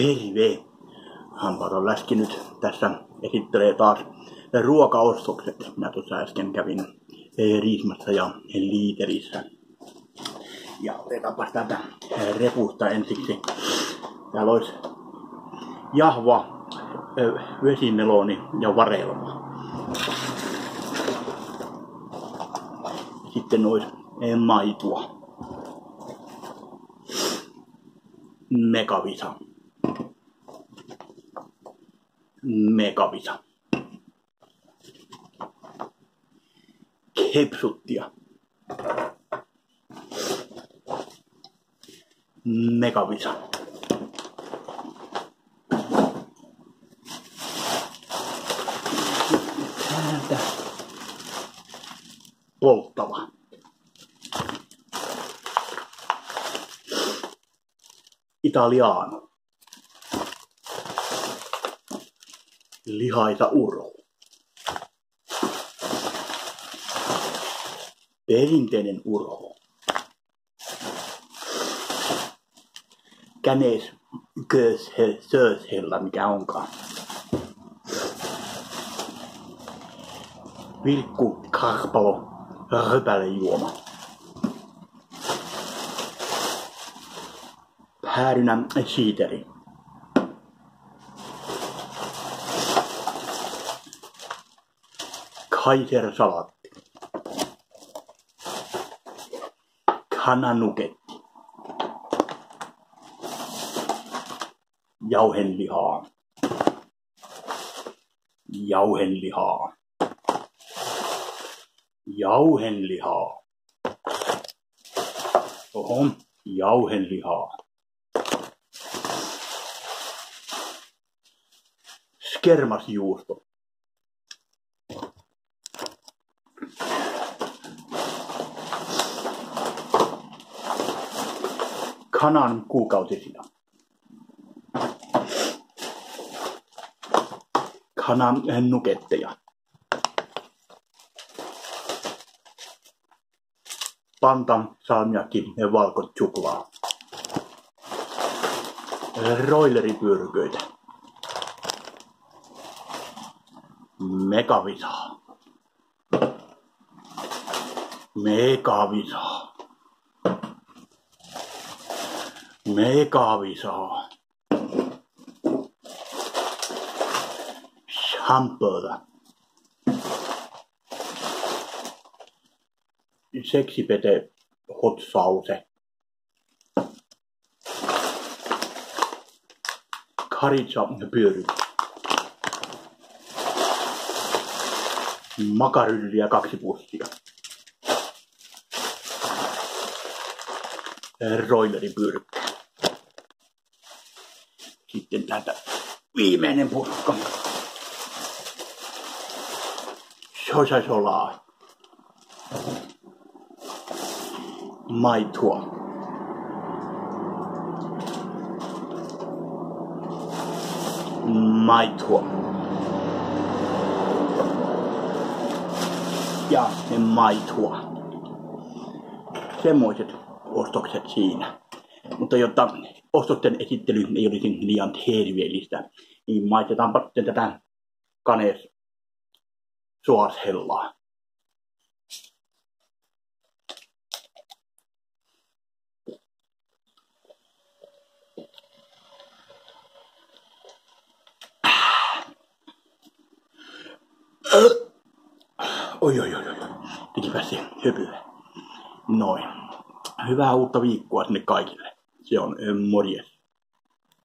Terve! Hampaat läskinyt. Tässä esittelee taas ruokaostokset. Minä tuossa äsken kävin Riismassa ja Liiterissä. Ja otetaanpa täältä repusta ensiksi. Täällä olisi jahva, vesimeloni ja varelma. Sitten olisi maitoa. Megavisa. Megavisa. Kepsuttia. Megavisa. Täältä polttava. Italiano. Lihaisa uro. Perinteinen uro. Känees köshellä, mikä onkaan. Vilkku karpalo juoma. Häärynä siiteri. Kaiser salatti. Kananuketti. Jauhenlihaa. Jauhenlihaa. Jauhenlihaa. Oho, jauhenlihaa. Skermasjuusto. Kanan kuukautisia. Kanan nuketteja. Pantan salmiakki ja valkosuklaa. Roileripyrkyitä. Megavisa. Megavisa. Megavisa. Hamburger. Seksipete hot sauce. Karitsa pyöry. Makarylliä kaksi pussia. Roileripyrkkä. Sitten täältä viimeinen purkka. Sosasolaa. Maitoa. Maitoa. Ja maitoa. Semmoiset ostokset siinä. Mutta jotta ostosten esittely ei olisi liian terveellistä, niin maistetaanpa sitten tätä kanees suoshellaa. Oi, oi, oi, oi. Tekipä se. Noin. Hyvää uutta viikkoa sinne kaikille. John, eh, Morie.